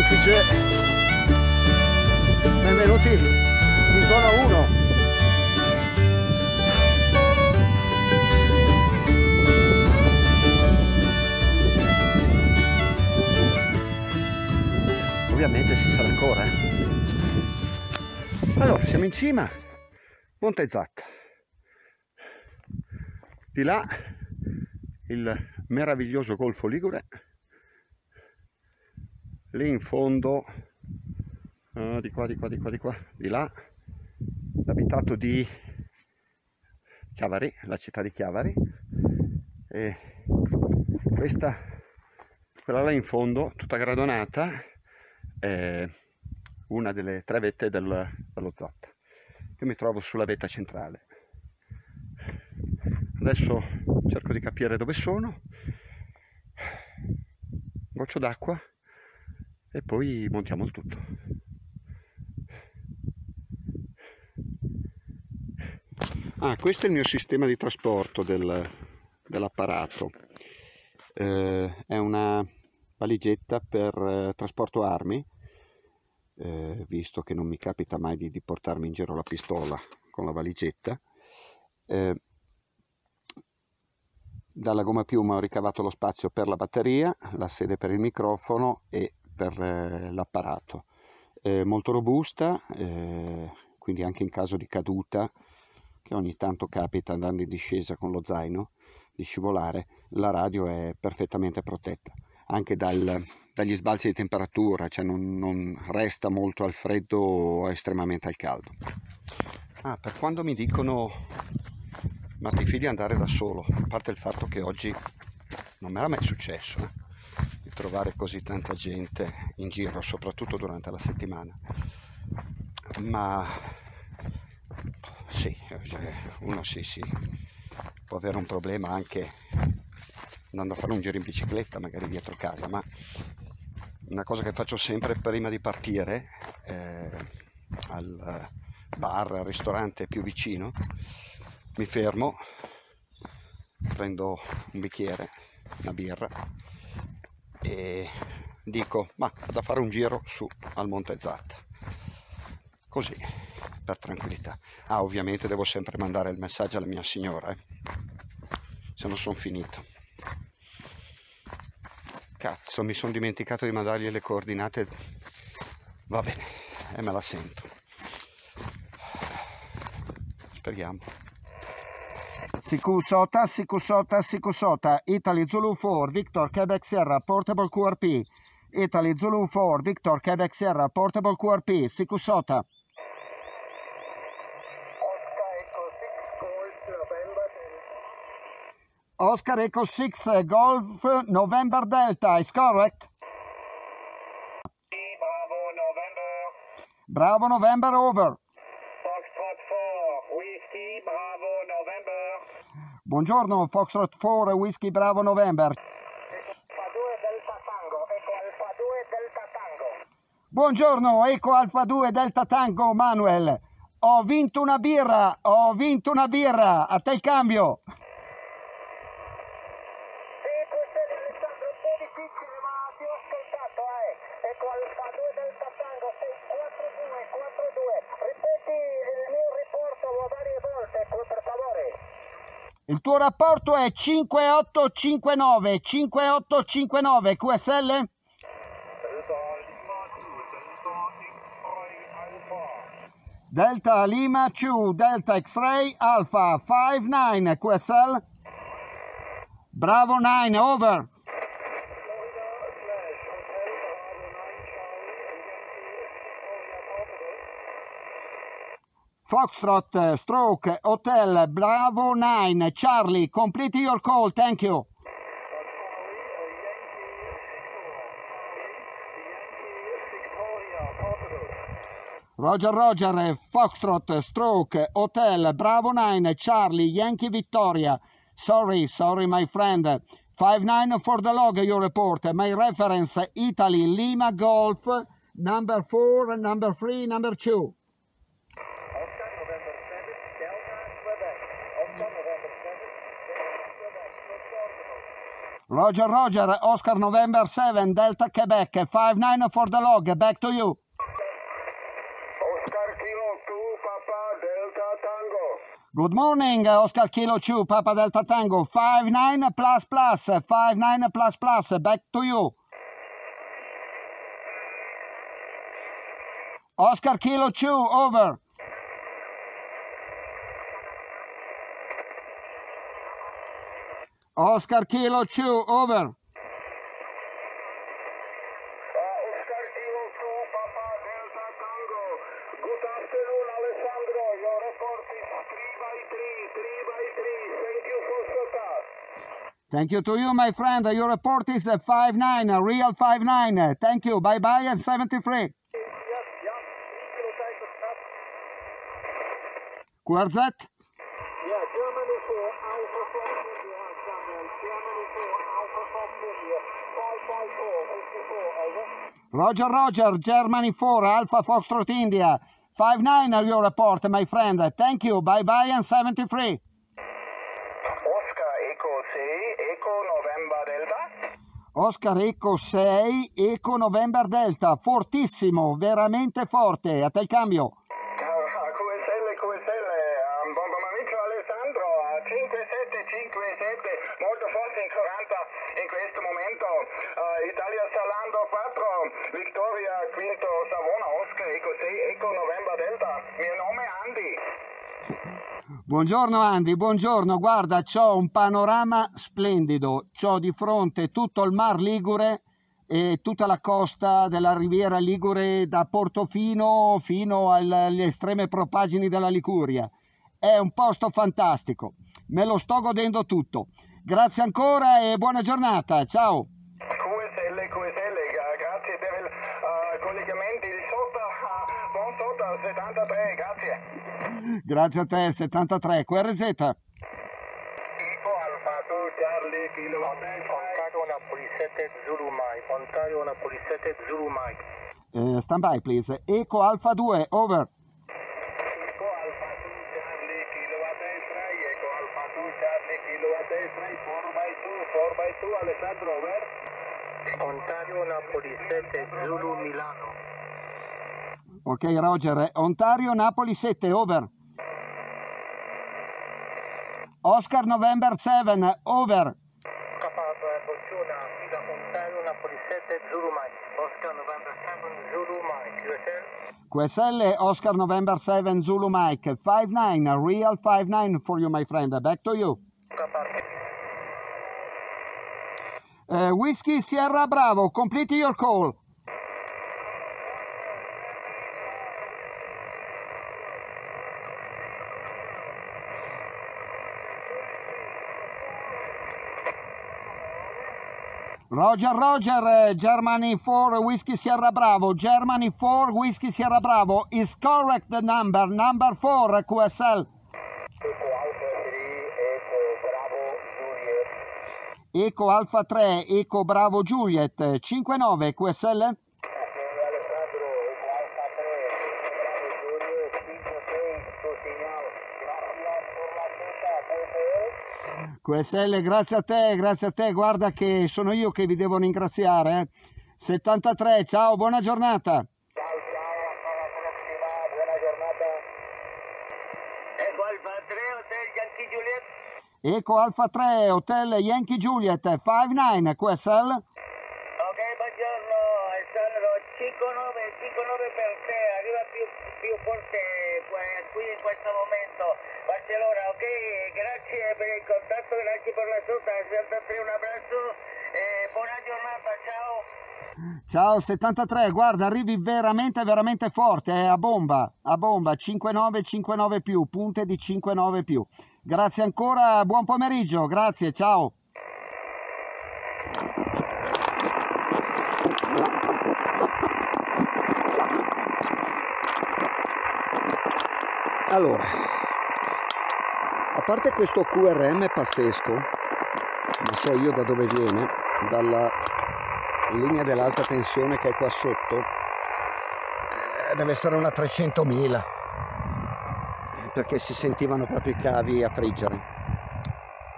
traffici. Benvenuti in zona 1. Ovviamente si sarà ancora. Eh? Allora, siamo in cima, Monte Zatta. Di là il meraviglioso Golfo Ligure lì in fondo uh, di qua di qua di qua di qua di là l'abitato di Chiavari la città di Chiavari. E questa quella là in fondo tutta gradonata è una delle tre vette del, dello Zotta io mi trovo sulla vetta centrale. Adesso cerco di capire dove sono. Goccio d'acqua e poi montiamo il tutto. Ah, questo è il mio sistema di trasporto del, dell'apparato. Eh, è una valigetta per eh, trasporto armi, eh, visto che non mi capita mai di, di, portarmi in giro la pistola con la valigetta. Eh, dalla gomma piuma ho ricavato lo spazio per la batteria, la sede per il microfono e per eh, l'apparato. È molto robusta, eh, quindi anche in caso di caduta, che ogni tanto capita andando in discesa con lo zaino, di scivolare, la radio è perfettamente protetta, anche dal, dagli sbalzi di temperatura, cioè non, non resta molto al freddo o estremamente al caldo. Ah, per quando mi dicono ma ti fidi andare da solo, a parte il fatto che oggi non mi era mai successo, eh di trovare così tanta gente in giro, soprattutto durante la settimana. Ma sì, cioè, uno sì, sì, può avere un problema anche andando a fare un giro in bicicletta, magari dietro casa, ma una cosa che faccio sempre prima di partire eh, al bar, al ristorante più vicino, mi fermo, prendo un bicchiere, una birra e dico ma vado a fare un giro su al Monte Zatta. Così per tranquillità. Ah ovviamente devo sempre mandare il messaggio alla mia signora eh? se non sono finito. Cazzo mi sono dimenticato di mandargli le coordinate. Va bene e me la sento. Speriamo Sikusota, Sikusota, Sikusota, Italy Zulu 4, Victor Quebec Sierra, Portable QRP, Italy Zulu 4, Victor Quebec Sierra, Portable QRP, Sikusota. Oscar Echo 6 Golf November Delta, is correct? Bravo November. Bravo November over. Buongiorno, Foxtrot 4, Whisky Bravo November. Alfa 2 Delta Tango, Eco Alfa 2 Delta Tango. Buongiorno, Eco Alfa 2 Delta Tango, Manuel. Ho vinto una birra, ho vinto una birra, a te il cambio. Il tuo rapporto è 5859, 5859 QSL? Delta Lima 2, Delta X-Ray Alpha 59 QSL? Bravo 9, over. Foxtrot, Stroke, Hotel, Bravo 9, Charlie, complete your call, thank you. Roger Roger, Foxtrot, Stroke, Hotel, Bravo 9, Charlie, Yankee Victoria. Sorry, sorry my friend. 5-9 for the log, your report. My reference, Italy, Lima Golf, number 4, number 3, number 2. Roger, Roger, Oscar November 7, Delta Quebec, 5-9 for the log, back to you. Oscar Kilo 2, Papa Delta Tango. Good morning, Oscar Kilo 2, Papa Delta Tango, 5-9 plus plus, 5-9 plus plus, back to you. Oscar Kilo 2, over. Oscar Kilo 2, over. Uh, Oscar Kilo 2, Papa Delta Tango. Good afternoon, Alessandro. Your report is 3 by 3, 3 by 3. Thank you for SOTA. Thank you to you, my friend. Your report is 5-9, a real 5-9. Thank you. Bye-bye and 73. Yes, yeah. 3 kilo type of stop. QRZ. Yeah, Germany 4, Alpha from India, Samuel. Germany 4, Alpha from India. 554, 84, over. Roger, Roger, Germany 4, Alpha Foxtrot India. 5-9 your report, my friend. Thank you. Bye-bye and 73. Oscar Echo 6, Echo November Delta. Oscar Eco 6, Eco November Delta. Fortissimo, veramente forte. A te il cambio. QSL, QSL, buon pomeriggio Alessandro, a 5757, molto forte in 40 in questo momento, Uh, Italia Salando 4, Victoria Quinto Savona, Oscar, Eco 6, Eco November Delta, mio nome è Andy. Buongiorno Andy, buongiorno. Guarda, ho un panorama splendido. Ho di fronte tutto il Mar Ligure e tutta la costa della Riviera Ligure da Portofino fino al- alle estreme propagini della Liguria. È un posto fantastico. Me lo sto godendo tutto. Grazie ancora e buona giornata. Ciao. QSL, QSL, gra- grazie per il uh, collegamento di sotto, uh, buon sotto 73, grazie. A te, 73. QRZ. Eco Alfa 2 Charlie Kilo Ontario Napoli 7 Zulu Mike Ontario Napoli 7 Zulu Mike Eh, stand by, please. Eco Alfa 2, over. Eco Alfa 2 Charlie Kilo a destra Eco Alfa 2 Charlie Kilo a destra 4 by 2 4 by 2 Alessandro over Ontario Napoli 7 Zulu Milano Ok, Roger. Ontario, Napoli 7, over. Oscar November 7, over. Capato Fortuna Fila Ontario Napoli 7 Zulu Mike. Oscar November 7 Zulu Mike QSL Oscar November 7 Zulu Mike. 59 real 59 for you my friend. Back to you. Uh, Whiskey Sierra Bravo complete your call Roger Roger uh, Germany 4 Whiskey Sierra Bravo. Germany 4 Whiskey Sierra Bravo is correct the number number 4 QSL Eco Alfa 3, Eco Bravo Juliet. Eco Alfa 3, Eco Bravo Juliet, 59 QSL, Alessandro, Eco Alfa 3, Bravo Juliet, 5-6, su segnal. Gracias por la cita, TPE. QSL, grazie a te, grazie a te, guarda che sono io che vi devo ringraziare. eh. 73, ciao, buona giornata. Ciao, ciao, buona giornata. Eco Alfa 3, Hotel Yankee Juliet. Eco Alfa 3, Hotel Yankee Juliet, 59 QSL, Ok, buongiorno, Alessandro, 5-9, 5-9 per te, arriva più, più forte qui in questo momento. Barcellona, ok, grazie per il contatto, grazie per la 63 un abbraccio e buona giornata, ciao. ciao 73, guarda, arrivi veramente, veramente forte, eh, a bomba, a bomba, 59, 59 più, punte di 59 più. Grazie ancora, buon pomeriggio, grazie, ciao. Allora, a parte questo QRM pazzesco, non so io da dove viene, dalla linea dell'alta tensione che è qua sotto, eh, deve essere una 300.000, eh, perché si sentivano proprio i cavi a friggere.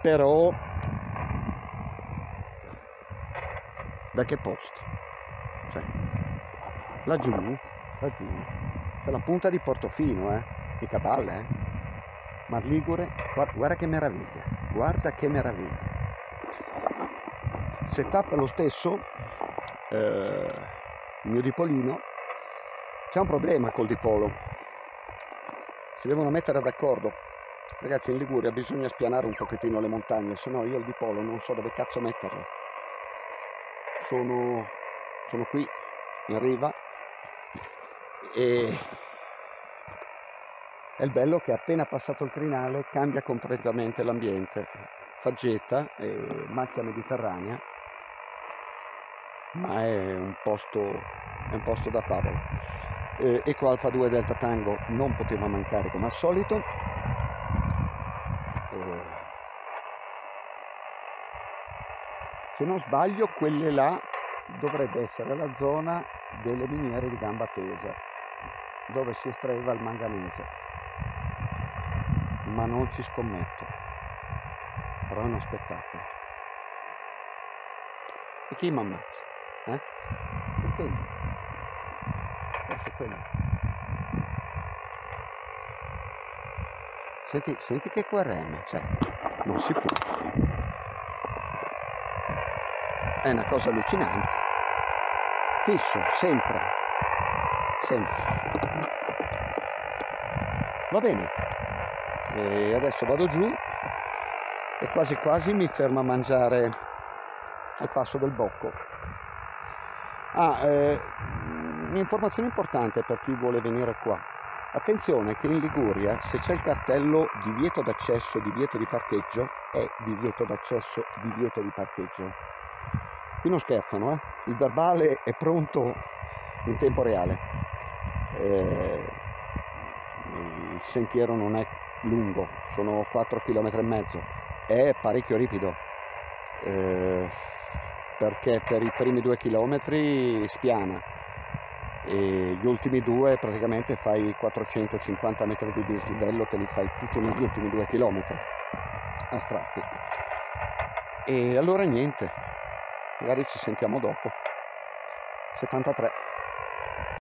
Però da che posto? Cioè, laggiù, laggiù, c'è la punta di Portofino, eh, di Caballe, eh. Mar Ligure, guarda, guarda che meraviglia, guarda che meraviglia. Setup lo stesso, eh, il mio dipolino, c'è un problema col dipolo, si devono mettere d'accordo. Ragazzi in Liguria bisogna spianare un pochettino le montagne, se no io il dipolo non so dove cazzo metterlo. Sono, sono qui in riva e è il bello che appena passato il crinale cambia completamente l'ambiente. Faggeta, macchia mediterranea, ma è un posto, è un posto da favola. Eh, Eco Alfa 2 Delta Tango non poteva mancare come al solito. Eh, se non sbaglio, quelle là dovrebbe essere la zona delle miniere di gamba tesa, dove si estraeva il manganese. Ma non ci scommetto. Però è uno spettacolo. E chi mi ammazza? Eh? Perché? Forse quello. Senti, senti che QRM, cioè, non si può. È una cosa allucinante. Fisso, sempre. Sempre. Va bene. E adesso vado giù e quasi quasi mi fermo a mangiare al passo del bocco. Ah, eh, un'informazione importante per chi vuole venire qua. Attenzione che in Liguria se c'è il cartello divieto d'accesso, divieto di parcheggio, è divieto d'accesso, divieto di parcheggio. Qui non scherzano, eh? Il verbale è pronto in tempo reale. Eh, il sentiero non è lungo, sono 4 km e mezzo, è parecchio ripido. Eh, perché per i primi due chilometri spiana e gli ultimi due praticamente fai 450 metri di dislivello te li fai tutti negli ultimi due chilometri a strappi. E allora niente magari ci sentiamo dopo. 73